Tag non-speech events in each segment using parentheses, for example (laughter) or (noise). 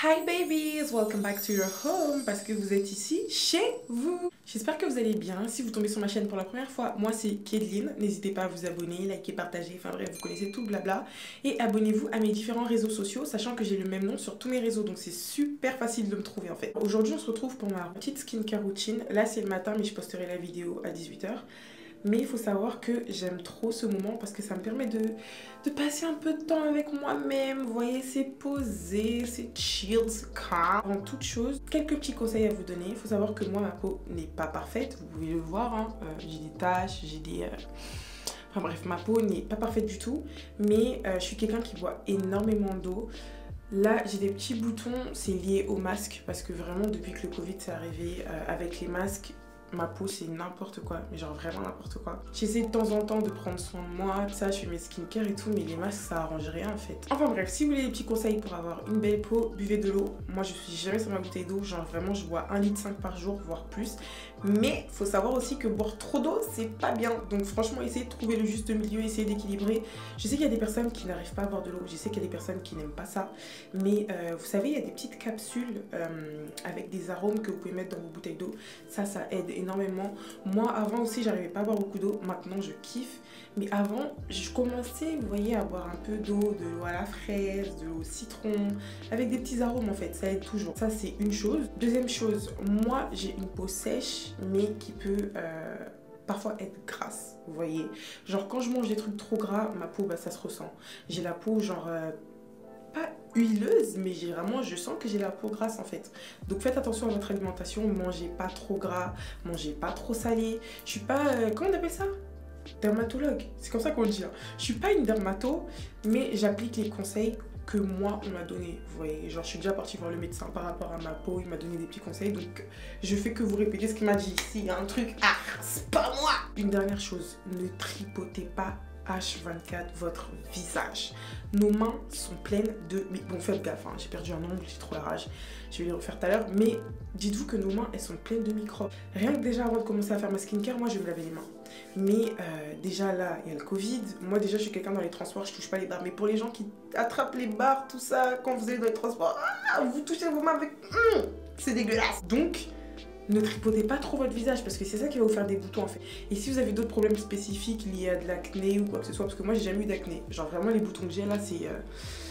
Hi babies, welcome back to your home parce que vous êtes ici chez vous. J'espère que vous allez bien. Si vous tombez sur ma chaîne pour la première fois, moi c'est Kedline. N'hésitez pas à vous abonner, liker, partager, enfin bref, vous connaissez tout blabla. Et abonnez-vous à mes différents réseaux sociaux, sachant que j'ai le même nom sur tous mes réseaux, donc c'est super facile de me trouver en fait. Aujourd'hui on se retrouve pour ma petite skincare routine. Là c'est le matin, mais je posterai la vidéo à 18h. Mais il faut savoir que j'aime trop ce moment parce que ça me permet de, de passer un peu de temps avec moi-même. Vous voyez, c'est posé, c'est chill, c'est calme. En toute chose, quelques petits conseils à vous donner. Il faut savoir que moi, ma peau n'est pas parfaite. Vous pouvez le voir. Hein. Euh, j'ai des taches, j'ai des... Euh, enfin bref, ma peau n'est pas parfaite du tout. Mais euh, je suis quelqu'un qui boit énormément d'eau. Là, j'ai des petits boutons, c'est lié au masque parce que vraiment, depuis que le Covid s'est arrivé, avec les masques, ma peau c'est n'importe quoi, mais genre vraiment n'importe quoi. J'essaie de temps en temps de prendre soin de moi, ça, je fais mes skincare et tout, mais les masques ça arrange rien en fait. Enfin bref, si vous voulez des petits conseils pour avoir une belle peau, buvez de l'eau. Moi je suis jamais sur ma bouteille d'eau, genre vraiment je bois 1 litre 5 par jour, voire plus. Mais faut savoir aussi que boire trop d'eau c'est pas bien. Donc franchement, essayez de trouver le juste milieu, essayez d'équilibrer. Je sais qu'il y a des personnes qui n'arrivent pas à boire de l'eau, je sais qu'il y a des personnes qui n'aiment pas ça. Mais euh, vous savez, il y a des petites capsules euh, avec des arômes que vous pouvez mettre dans vos bouteilles d'eau. Ça, ça aide énormément. Moi, avant aussi, j'arrivais pas à boire beaucoup d'eau. Maintenant, je kiffe. Mais avant, je commençais, vous voyez, à boire un peu d'eau, de l'eau à la fraise, de l'eau au citron, avec des petits arômes en fait. Ça aide toujours. Ça, c'est une chose. Deuxième chose, moi, j'ai une peau sèche, mais qui peut... Euh, parfois être grasse, vous voyez. Genre quand je mange des trucs trop gras, ma peau, bah, ça se ressent. J'ai la peau genre euh, huileuse, mais j'ai vraiment, je sens que j'ai la peau grasse en fait. Donc faites attention à votre alimentation, mangez pas trop gras, mangez pas trop salé. Je suis pas, euh, comment on appelle ça? Dermatologue, c'est comme ça qu'on dit. Hein. Je suis pas une dermato, mais j'applique les conseils que moi on m'a donné. Vous voyez, genre je suis déjà partie voir le médecin par rapport à ma peau, il m'a donné des petits conseils, donc je fais que vous répéter ce qu'il m'a dit. S'il y a un truc, ah, c'est pas moi Une dernière chose, ne tripotez pas H24 votre visage. Nos mains sont pleines de... Mais bon, faites gaffe, hein, j'ai perdu un ongle, j'ai trop la rage. Je vais les refaire tout à l'heure. Mais dites-vous que nos mains, elles sont pleines de microbes. Rien que déjà avant de commencer à faire ma skincare, moi, je vais me laver les mains. Mais euh, déjà là, il y a le Covid. Moi, déjà, je suis quelqu'un dans les transports, je touche pas les barres. Mais pour les gens qui attrapent les barres, tout ça, quand vous allez dans les transports, ah, vous touchez vos mains avec... Hum, c'est dégueulasse. Donc, ne tripotez pas trop votre visage parce que c'est ça qui va vous faire des boutons en fait. Et si vous avez d'autres problèmes spécifiques liés à de l'acné ou quoi que ce soit, parce que moi j'ai jamais eu d'acné, genre vraiment les boutons que j'ai là c'est... Euh,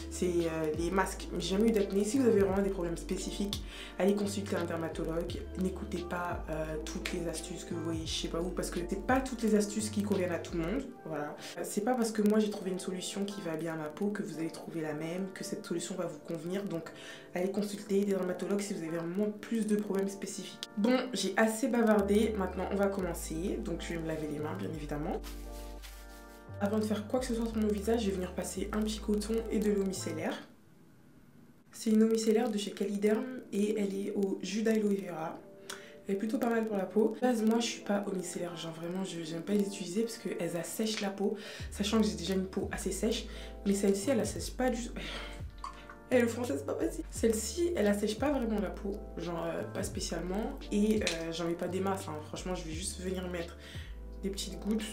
c'est euh, les masques. J'ai jamais eu d'acné. Si vous avez vraiment des problèmes spécifiques, allez consulter un dermatologue. N'écoutez pas euh, toutes les astuces que vous voyez je sais pas où parce que c'est pas toutes les astuces qui conviennent à tout le monde. Voilà. C'est pas parce que moi j'ai trouvé une solution qui va bien à ma peau que vous allez trouver la même, que cette solution va vous convenir. Donc allez consulter des dermatologues si vous avez vraiment plus de problèmes spécifiques. Bon, j'ai assez bavardé. Maintenant on va commencer. Donc je vais me laver les mains bien évidemment. Avant de faire quoi que ce soit sur mon visage, je vais venir passer un petit coton et de l'eau micellaire. C'est une eau micellaire de chez Caliderm et elle est au jus d'aloe vera. Elle est plutôt pas mal pour la peau. base, moi, je suis pas eau micellaire. Genre, vraiment, je n'aime pas les utiliser parce qu'elles assèchent la peau. Sachant que j'ai déjà une peau assez sèche. Mais celle-ci, elle assèche pas du tout. (laughs) Et le français, c'est pas facile. Celle-ci, elle assèche pas vraiment la peau. Genre, euh, pas spécialement. Et euh, j'en mets pas des masses. Hein. Franchement, je vais juste venir mettre des petites gouttes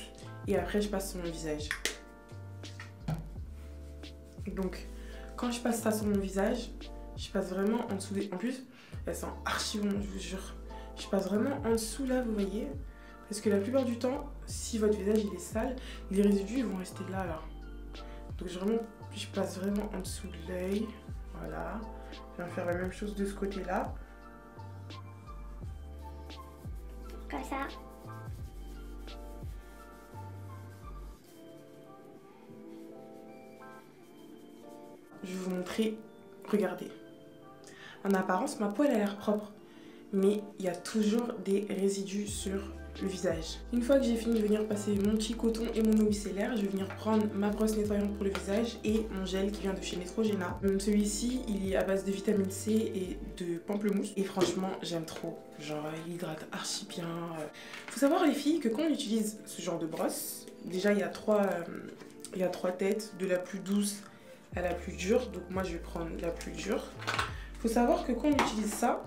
et après je passe sur mon visage. Donc quand je passe ça sur mon visage, je passe vraiment en dessous des... En plus, elles sont archi bon, je vous jure. Je passe vraiment en dessous là, vous voyez Parce que la plupart du temps, si votre visage il est sale, les résidus vont rester là, là. Donc je, vraiment, je passe vraiment en dessous de l'œil. Voilà. Je vais faire la même chose de ce côté-là. Comme ça. Je vais vous montrer. Regardez. En apparence, ma peau a l'air propre. Mais il y a toujours des résidus sur le visage. Une fois que j'ai fini de venir passer mon petit coton et mon eau micellaire, je vais venir prendre ma brosse nettoyante pour le visage et mon gel qui vient de chez Neutrogena. Celui-ci, il est à base de vitamine C et de pamplemousse. Et franchement, j'aime trop. Genre, il hydrate archi bien. Faut savoir les filles que quand on utilise ce genre de brosse, déjà il y a trois, euh, il y a trois têtes, de la plus douce la plus dure. Donc moi, je vais prendre la plus dure. faut savoir que quand on utilise ça,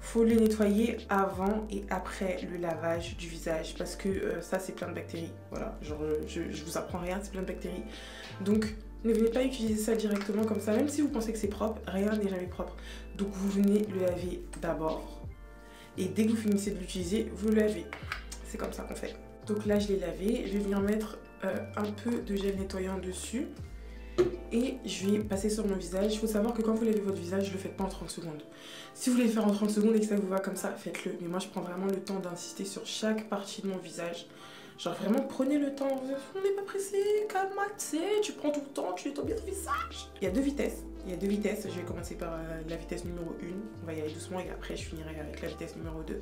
faut le nettoyer avant et après le lavage du visage parce que euh, ça c'est plein de bactéries voilà genre je, je vous apprends rien c'est plein de bactéries donc Ne venez pas utiliser ça directement comme ça, même si vous pensez que c'est propre, rien n'est jamais propre. Donc vous venez le laver d'abord. Et dès que vous finissez de l'utiliser, vous le lavez. C'est comme ça qu'on fait. Donc là, je l'ai lavé. Je vais venir mettre euh, un peu de gel nettoyant dessus. Et je vais passer sur mon visage. Il faut savoir que quand vous lavez votre visage, ne le faites pas en 30 secondes. Si vous voulez le faire en 30 secondes et que ça vous va comme ça, faites-le. Mais moi, je prends vraiment le temps d'insister sur chaque partie de mon visage. Genre vraiment, prenez le temps. On n'est pas pressé, calme tu prends tout le temps, tu nettoies bien ton visage. Il y a deux vitesses. Il y a deux vitesses. Je vais commencer par euh, la vitesse numéro 1. On va y aller doucement et après, je finirai avec la vitesse numéro 2.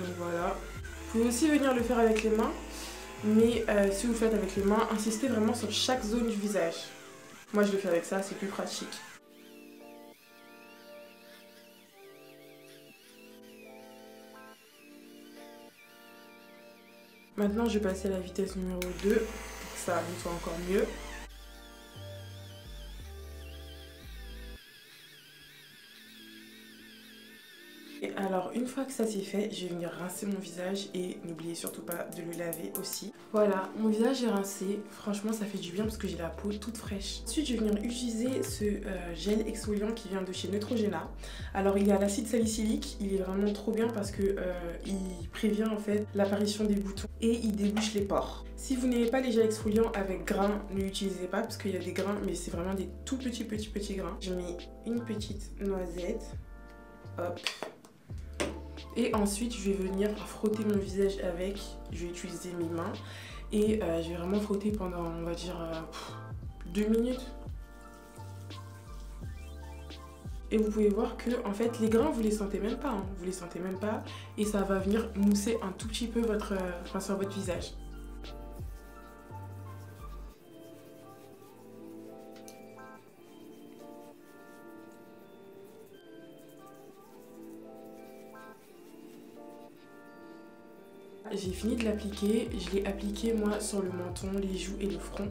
Donc voilà. Vous pouvez aussi venir le faire avec les mains. Mais euh, si vous le faites avec les mains, insistez vraiment sur chaque zone du visage. Moi je le fais avec ça, c'est plus pratique. Maintenant je vais passer à la vitesse numéro 2 pour que ça soit encore mieux. Alors une fois que ça c'est fait, je vais venir rincer mon visage et n'oubliez surtout pas de le laver aussi. Voilà, mon visage est rincé. Franchement ça fait du bien parce que j'ai la peau toute fraîche. Ensuite je vais venir utiliser ce euh, gel exfoliant qui vient de chez Neutrogena. Alors il a l'acide salicylique, il est vraiment trop bien parce que euh, il prévient en fait l'apparition des boutons et il débouche les pores. Si vous n'avez pas les gels exfoliants avec grains, ne l'utilisez pas parce qu'il y a des grains mais c'est vraiment des tout petits petits petits grains. Je mets une petite noisette. Hop, et ensuite, je vais venir frotter mon visage avec. Je vais utiliser mes mains. Et euh, je vais vraiment frotter pendant, on va dire, euh, deux minutes. Et vous pouvez voir que en fait les grains vous les sentez même pas, hein. vous les sentez même pas et ça va venir mousser un tout petit peu votre, euh, sur votre visage. J'ai fini de l'appliquer. Je l'ai appliqué moi sur le menton, les joues et le front.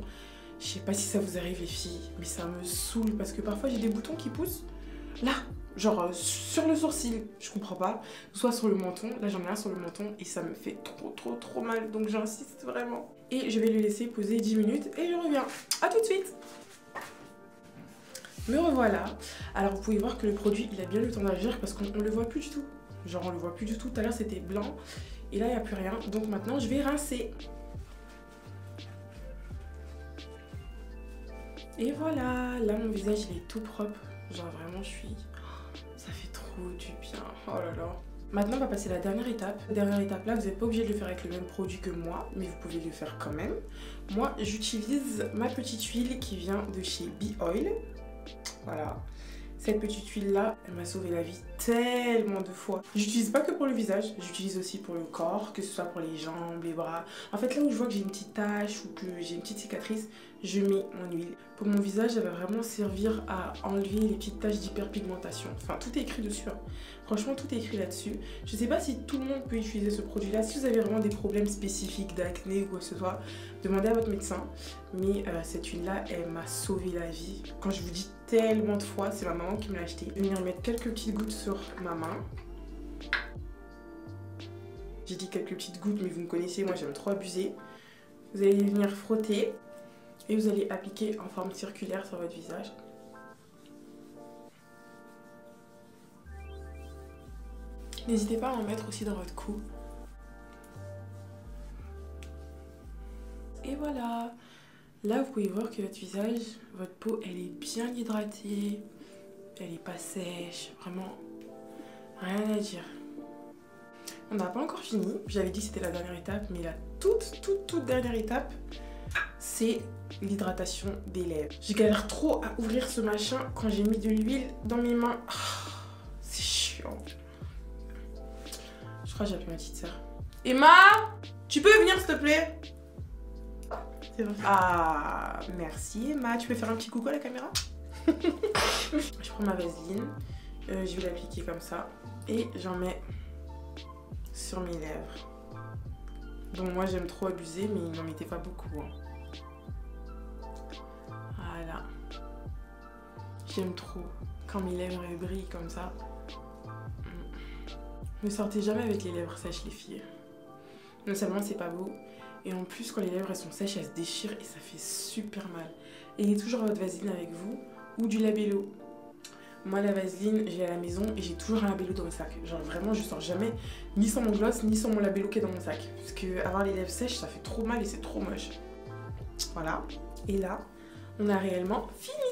Je sais pas si ça vous arrive les filles, mais ça me saoule parce que parfois j'ai des boutons qui poussent là, genre euh, sur le sourcil, je comprends pas, soit sur le menton, là j'en ai un sur le menton et ça me fait trop trop trop mal donc j'insiste vraiment. Et je vais le laisser poser 10 minutes et je reviens. A tout de suite Me revoilà. Alors vous pouvez voir que le produit il a bien le temps d'agir parce qu'on le voit plus du tout. Genre on le voit plus du tout, tout à l'heure c'était blanc et là, il n'y a plus rien. Donc maintenant, je vais rincer. Et voilà, là mon visage il est tout propre. Genre vraiment je suis... Ça fait trop du bien. Oh là là. Maintenant on va passer à la dernière étape. La dernière étape là, vous n'êtes pas obligé de le faire avec le même produit que moi, mais vous pouvez le faire quand même. Moi j'utilise ma petite huile qui vient de chez Be Oil. Voilà. Cette petite huile là, elle m'a sauvé la vie tellement de fois. J'utilise pas que pour le visage, j'utilise aussi pour le corps, que ce soit pour les jambes, les bras. En fait là où je vois que j'ai une petite tache ou que j'ai une petite cicatrice, je mets mon huile. Pour mon visage, elle va vraiment servir à enlever les petites taches d'hyperpigmentation. Enfin, tout est écrit dessus. Hein. Franchement, tout est écrit là-dessus. Je sais pas si tout le monde peut utiliser ce produit-là. Si vous avez vraiment des problèmes spécifiques d'acné ou quoi que ce soit, demandez à votre médecin. Mais euh, cette huile-là, elle m'a sauvé la vie. Quand je vous dis tellement de fois, c'est ma maman qui me l'a acheté. Je vais venir mettre quelques petites gouttes sur ma main. J'ai dit quelques petites gouttes, mais vous me connaissez, moi j'aime trop abuser. Vous allez venir frotter et vous allez appliquer en forme circulaire sur votre visage. N'hésitez pas à en mettre aussi dans votre cou. Et voilà Là, vous pouvez voir que votre visage, votre peau, elle est bien hydratée. Elle est pas sèche. Vraiment, rien à dire. On n'a pas encore fini. J'avais dit que c'était la dernière étape, mais la toute, toute, toute dernière étape, c'est l'hydratation des lèvres. J'ai galère trop à ouvrir ce machin quand j'ai mis de l'huile dans mes mains. Ah, c'est chiant. Je crois que j'ai appelé ma petite soeur. Emma Tu peux venir s'il te plaît? Ah, merci Emma. Tu peux faire un petit coucou à la caméra (laughs) Je prends ma vaseline. Euh, je vais l'appliquer comme ça. Et j'en mets sur mes lèvres. Donc moi j'aime trop abuser mais il n'en mettait pas beaucoup. Hein. Voilà. J'aime trop quand mes lèvres brillent comme ça. Ne sortez jamais avec les lèvres sèches, les filles. Non seulement c'est pas beau, et en plus, quand les lèvres sont sèches, elles se déchirent et ça fait super mal. Ayez toujours votre vaseline avec vous ou du labello. Moi, la vaseline, j'ai à la maison et j'ai toujours un labello dans mon sac. Genre vraiment, je sors jamais ni sans mon gloss ni sans mon labello qui est dans mon sac. Parce que avoir les lèvres sèches, ça fait trop mal et c'est trop moche. Voilà. Et là, on a réellement fini.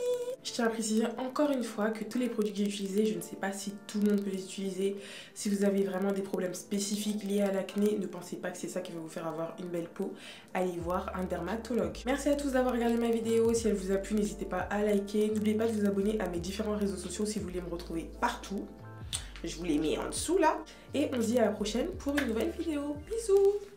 Je tiens à préciser encore une fois que tous les produits que j'ai utilisés, je ne sais pas si tout le monde peut les utiliser. Si vous avez vraiment des problèmes spécifiques liés à l'acné, ne pensez pas que c'est ça qui va vous faire avoir une belle peau. Allez voir un dermatologue. Merci à tous d'avoir regardé ma vidéo. Si elle vous a plu, n'hésitez pas à liker. N'oubliez pas de vous abonner à mes différents réseaux sociaux si vous voulez me retrouver partout. Je vous les mets en dessous là. Et on se dit à la prochaine pour une nouvelle vidéo. Bisous